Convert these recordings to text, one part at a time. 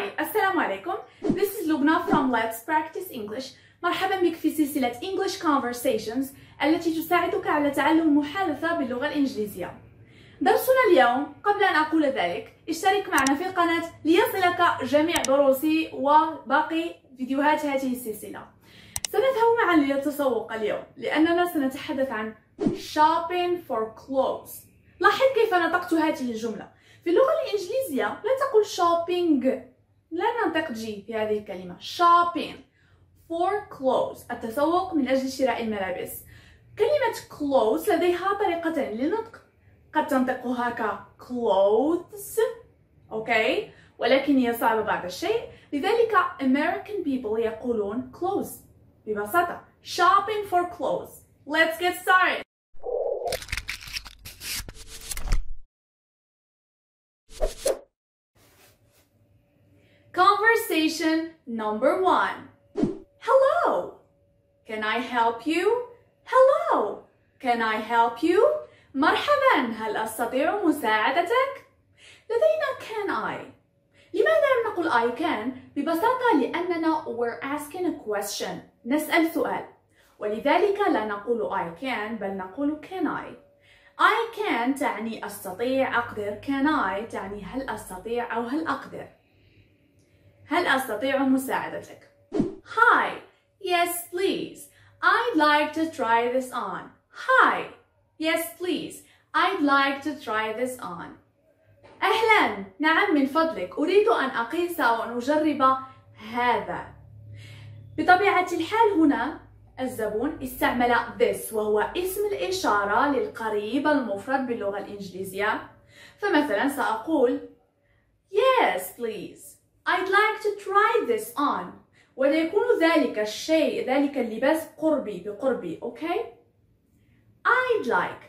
هاي السلام عليكم. This is Lubna from Let's Practice English. مرحبا بك في سلسلة English Conversations التي تساعدك على تعلم المحادثة باللغة الإنجليزية. درسنا اليوم قبل أن أقول ذلك اشترك معنا في القناة ليصلك جميع دروسي وباقي فيديوهات هذه السلسلة. سنذهب معا للتسوق اليوم لأننا سنتحدث عن shopping for clothes. لاحظ كيف نطقت هذه الجملة. في اللغة الإنجليزية لا تقول shopping لا ننطق G في هذه الكلمة. Shopping. For clothes التسوق من أجل شراء الملابس. كلمة clothes لديها طريقتين للنطق. قد تنطقها ك clothes. Okay ولكن هي صعبة بعض الشيء. لذلك American people يقولون clothes ببساطة. Shopping for clothes. Let's get started. Conversation number one. Hello. Can I help you? Hello. Can I help you? مرحبا. هل أستطيع مساعدتك؟ لدينا can I. لماذا لم نقل I can؟ ببساطة لأننا we're asking a question. نسأل سؤال. ولذلك لا نقول I can بل نقول can I. I can تعني أستطيع أقدر can I تعني هل أستطيع أو هل أقدر هل أستطيع مساعدتك؟ Hi, yes please. I'd like to try this on. Hi, yes please. I'd like to try this on. أهلا، نعم من فضلك أريد أن أقيس أو أن أجرب هذا. بطبيعة الحال هنا الزبون استعمل this وهو اسم الإشارة للقريب المفرد باللغة الإنجليزية فمثلا سأقول Yes please I'd like to try this on ويكون ذلك الشيء ذلك اللباس قربي بقربي أوكي I'd like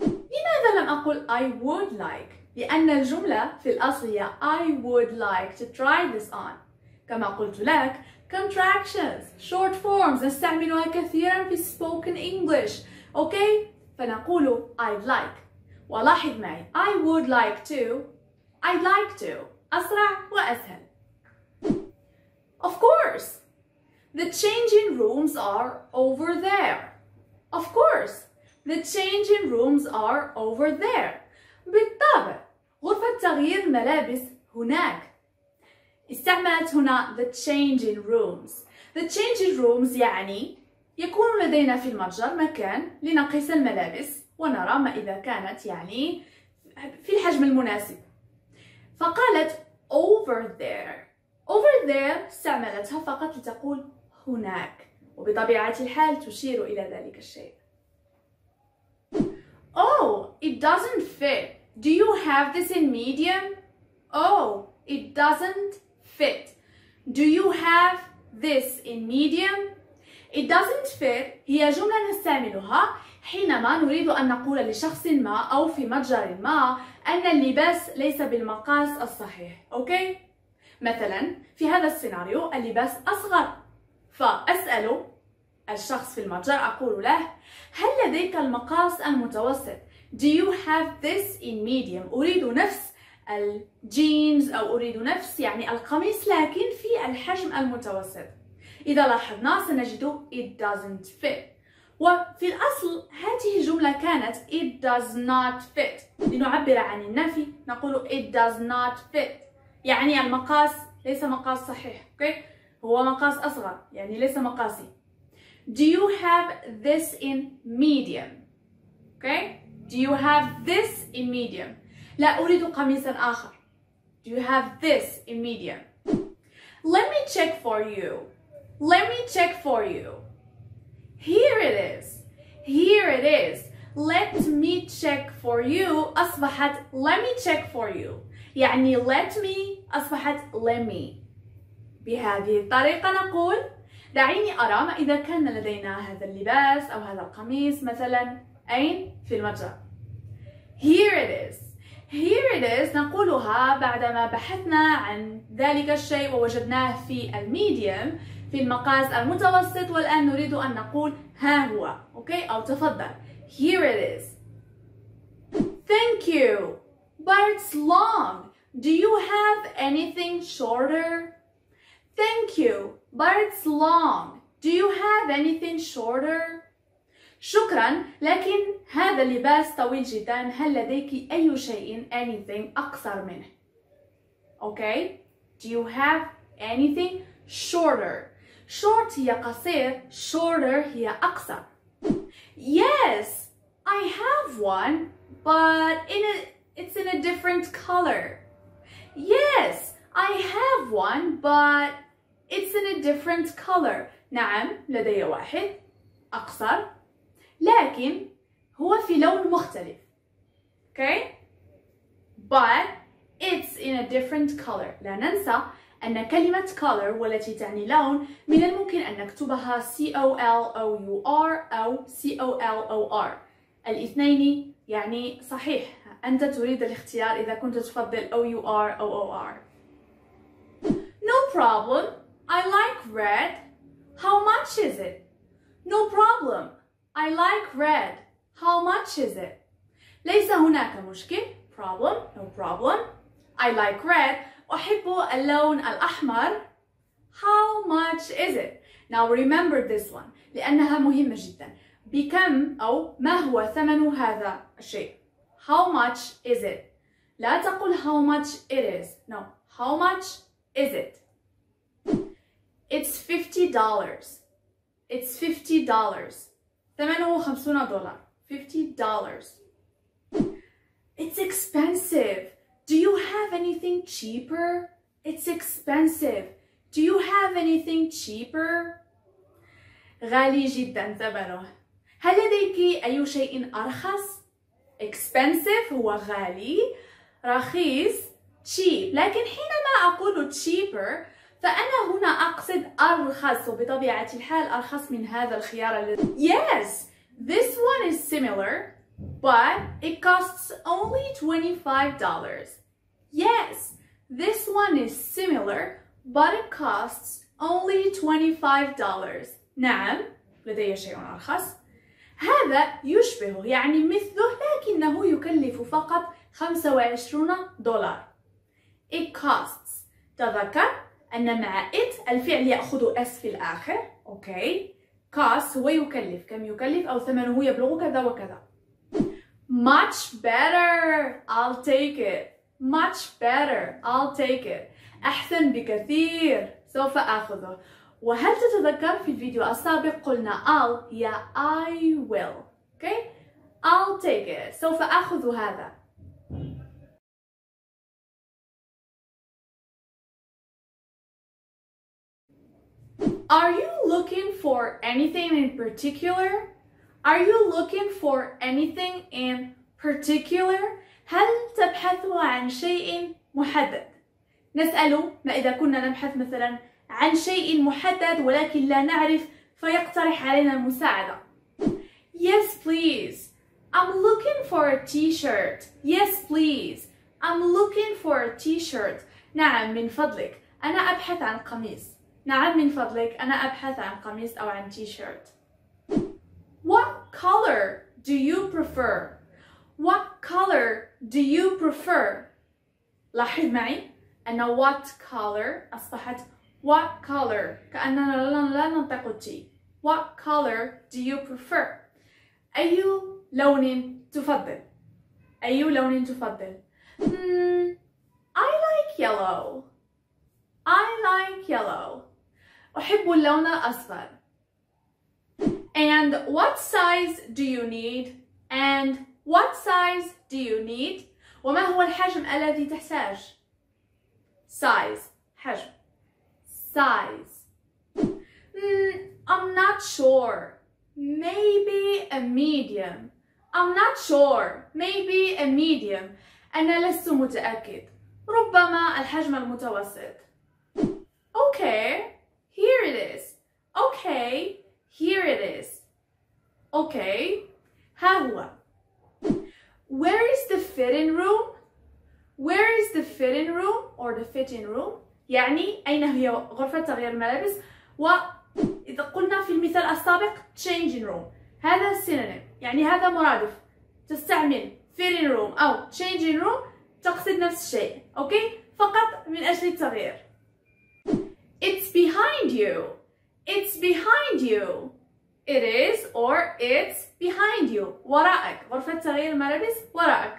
لماذا لم أقل I would like لأن الجملة في الأصل هي I would like to try this on كما قلت لك contractions short forms نستعملها كثيرا في spoken English أوكي فنقول I'd like ولاحظ معي I would like to I'd like to أسرع وأسهل. Of course The changing rooms are over there. Of course The changing rooms are over there. بالطبع غرفة تغيير الملابس هناك. استعملت هنا the changing rooms. The changing rooms يعني يكون لدينا في المتجر مكان لنقيس الملابس ونرى ما إذا كانت يعني في الحجم المناسب. فقالت over there over there استعملتها فقط لتقول هناك وبطبيعة الحال تشير إلى ذلك الشيء Oh, it doesn't fit. Do you have this in medium? Oh, it doesn't fit. Do you have this in medium? It doesn't fit هي جملة نستعملها حينما نريد أن نقول لشخص ما أو في متجر ما أن اللباس ليس بالمقاس الصحيح أوكي؟ مثلا في هذا السيناريو اللباس أصغر فأسأل الشخص في المتجر أقول له هل لديك المقاس المتوسط؟ Do you have this in medium؟ أريد نفس الجينز أو أريد نفس يعني القميص لكن في الحجم المتوسط إذا لاحظنا سنجد it doesn't fit وفي الأصل هذه الجملة كانت it does not fit لنعبر عن النفي نقول it does not fit يعني المقاس ليس مقاس صحيح okay? هو مقاس أصغر يعني ليس مقاسي Do you have this in medium? Okay? Do you have this in medium? لا أريد قميصا آخر. Do you have this in medium? Let me check for you. Let me check for you. Here it is. Here it is. Let me check for you أصبحت let me check for you. يعني let me أصبحت let me. بهذه الطريقة نقول دعيني أرى ما إذا كان لدينا هذا اللباس أو هذا القميص مثلا أين؟ في المتجر. Here it is. Here it is نقولها بعدما بحثنا عن ذلك الشيء ووجدناه في ال medium في المقاس المتوسط والآن نريد أن نقول ها هو okay أو تفضل Here it is Thank you but it's long Do you have anything shorter? Thank you, but it's long. Do you have anything shorter? شكرا لكن هذا اللباس طويل جدا هل لديك أي شيء anything أقصر منه Okay Do you have anything shorter Short هي قصير shorter هي أقصر Yes I have one but in a, it's in a different color Yes I have one but it's in a different color نعم لدي واحد أقصر لكن هو في لون مختلف okay but it's in a different color لا ننسى أن كلمة color والتي تعني لون من الممكن أن نكتبها C O L O U R أو C O L O R الاثنين يعني صحيح أنت تريد الاختيار إذا كنت تفضل O U R أو O R No problem I like red How much is it? No problem I like red. How much is it? ليس هناك مشكل. Problem. No problem. I like red. أحب اللون الأحمر. How much is it? Now remember this one لأنها مهمة جدا. بكم أو ما هو ثمن هذا الشيء؟ How much is it? لا تقل how much it is. No. How much is it? It's $50. It's $50. ثمنه خمسون دولار 50 dollars It's expensive Do you have anything cheaper? It's expensive Do you have anything cheaper? غالي جدا ثمنه هل لديك أي شيء أرخص؟ Expensive هو غالي رخيص cheap لكن حينما أقول cheaper فأنا هنا أقصد أرخص وبطبيعة الحال أرخص من هذا الخيار الذي Yes, this one is similar but it costs only $25 Yes, this one is similar but it costs only $25 نعم لدي شيء أرخص. هذا يشبه يعني مثله لكنه يكلف فقط 25 دولار. It costs. تذكر أن مع it الفعل يأخذ s في الآخر. أوكي cost هو يكلف كم يكلف؟ أو ثمنه يبلغ كذا وكذا. much better I'll take it much better I'll take it أحسن بكثير سوف أخذه وهل تتذكر في الفيديو السابق قلنا I'll هي I will okay I'll take it سوف أخذ هذا Are you looking for anything in particular? Are you looking for anything in particular? هل تبحث عن شيء محدد؟ نسأل ما إذا كنا نبحث مثلا عن شيء محدد ولكن لا نعرف فيقترح علينا المساعدة. Yes please. I'm looking for a t-shirt. Yes please. I'm looking for a t-shirt. نعم من فضلك. أنا أبحث عن قميص. نعم من فضلك أنا أبحث عن قميص أو عن تيشيرت What color do you prefer? What color do you prefer? لاحظ معي أن what color أصبحت what color كأننا لا ننطق تي What color do you prefer? أي لون تفضل؟ أي لون تفضل؟ hmm, I like yellow I like yellow أحب اللون الأصفر And what size do you need? And what size do you need? وما هو الحجم الذي تحتاج؟ Size حجم Size mm, I'm not sure Maybe a medium I'm not sure Maybe a medium أنا لست متأكد ربما الحجم المتوسط Okay here it is. Okay, here it is. Okay, ها هو. Where is the fitting room? Where is the fitting room or the fitting room? يعني أين هي غرفة تغيير الملابس؟ وإذا قلنا في المثال السابق changing room هذا synonym يعني هذا مرادف تستعمل fitting room أو changing room تقصد نفس الشيء أوكي فقط من أجل التغيير It's behind you It's behind you It is or it's behind you وراءك غرفة تغيير الملابس وراءك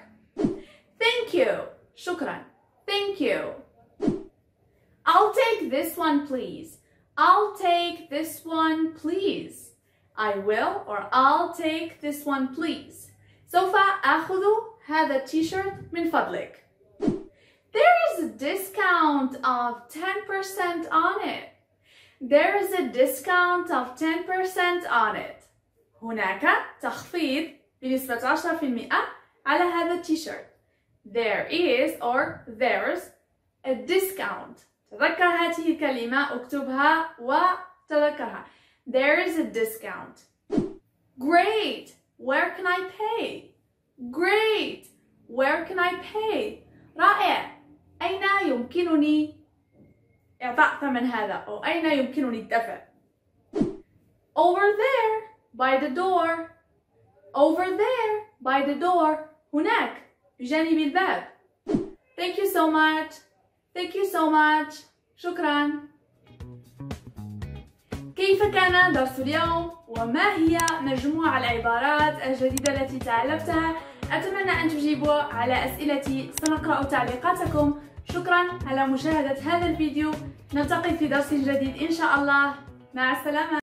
Thank you شكرا Thank you I'll take this one please I'll take this one please I will or I'll take this one please سوف أخذ هذا التيشيرت من فضلك There is a discount of 10% on it There is a discount of 10% on it هناك تخفيض بنسبة 10% على هذا التيشيرت There is or there's a discount تذكر هذه الكلمة اكتبها وتذكرها There is a discount Great! Where can I pay? Great! Where can I pay? رائع! أين يمكنني إعطاء ثمن هذا أو أين يمكنني الدفع؟ Over there by the door. Over there by the door. هناك بجانب الباب. Thank you so much. Thank you so much. شكرا. كيف كان درس اليوم؟ وما هي مجموع العبارات الجديدة التي تعلمتها؟ أتمنى أن تجيبوا على أسئلتي. سنقرأ تعليقاتكم. شكرا على مشاهدة هذا الفيديو. نلتقي في درس جديد إن شاء الله. مع السلامة.